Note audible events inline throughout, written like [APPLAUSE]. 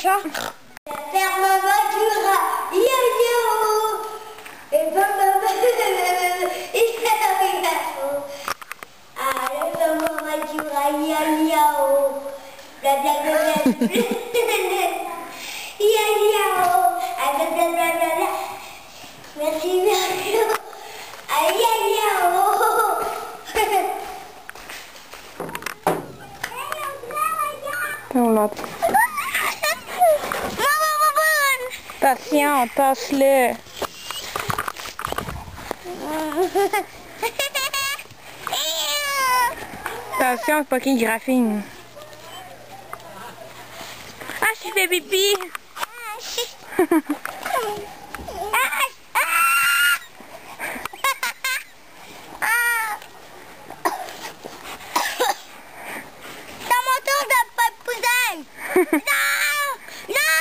chat [LAUGHS] [LAUGHS] Merci. Aïe, aïe. on l'a. Patient, passe-le. Attention, pas qu'il graphine. Ah, je fais pipi. [LAUGHS] Dans mon tour de pas poussin. Non, non.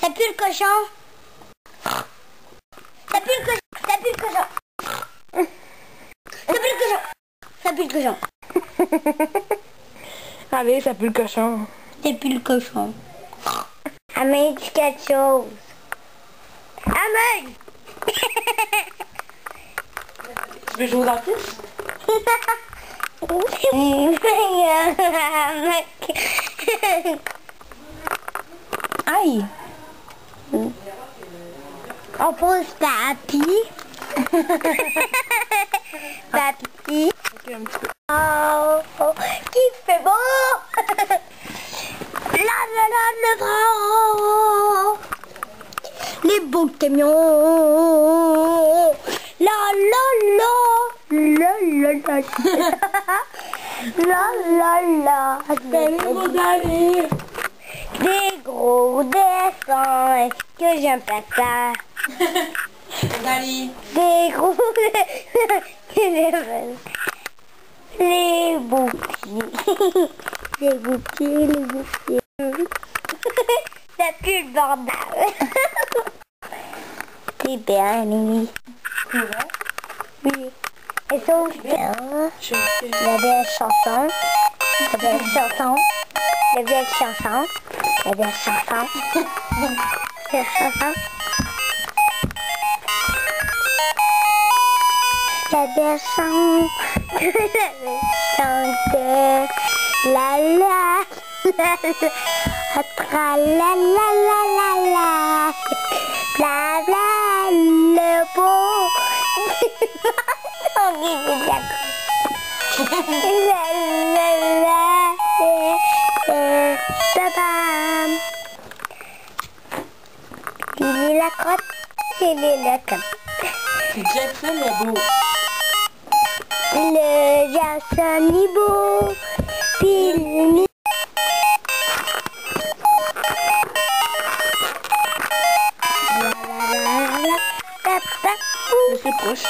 Ça pue le cochon. Ça pue le cochon. Ça pue le cochon. Ça pue le cochon. Ça pue le cochon. [LAUGHS] Allez, ça pue le cochon. Ça pue le cochon. Amène quelque chose. Amène. Tu veux jouer au dentiste? [LAUGHS] Aïe! On pose papy. [LAUGHS] papy. Ok, un petit peu. Oh, oh, qui fait beau. [LAUGHS] la la la le vent. Les beaux camions. La la la. La la la. La la la. Salut! Des gros dessins que j'aime pas ça. Dali! Des gros pas Les bouquets. Les bouquets, les bouquets. Ça pue le bordel. C'est bien. Oui. Et bien. Je La belle chanson. La belle chanson. La belle chanson. La belle chanson. La belle chanson. La belle chanson. La. La la. La la. Tra la la la la la. Bla bla le beau. La la la. eh, Babam. Il est la crotte. Il est la crotte. Jackson le beau. Le Jason Nibo, Pilmi. Je suis proche.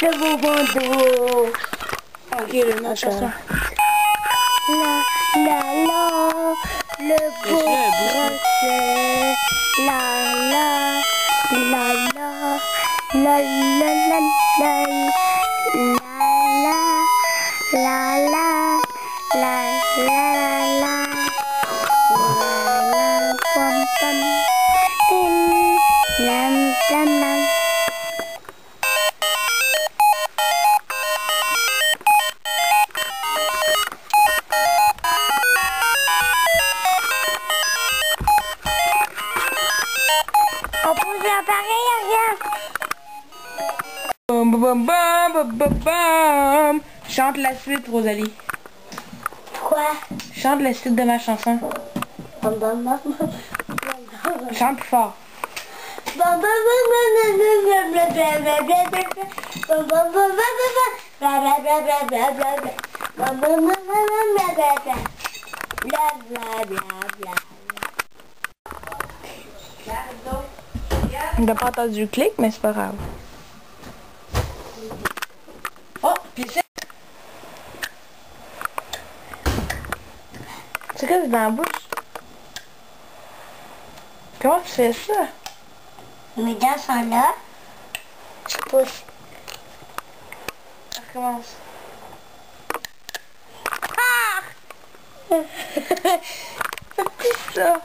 Le beau bandeau. Ok, le nom. La, la, la, le beau la. La la la la. Chante la suite, Rosalie. Quoi Chante la suite de ma chanson. Chante fort. On n'a pas entendu le clic, mais c'est pas grave. Oh, puis c'est... C'est quoi c'est dans la bouche? Comment tu fais ça? Mes dents sont là. Je pousse. Ça recommence. Ah! [LAUGHS] C'est ça.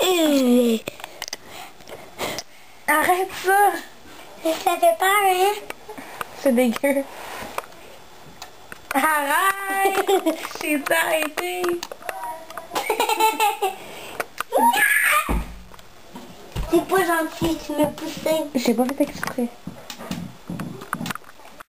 [LAUGHS] Arrête ça. Ça fait peur, hein? C'est dégueu. Arrête! [LAUGHS] J'ai arrêté. [LAUGHS] C'est pas gentil, tu me poussé. J'ai pas fait exprès.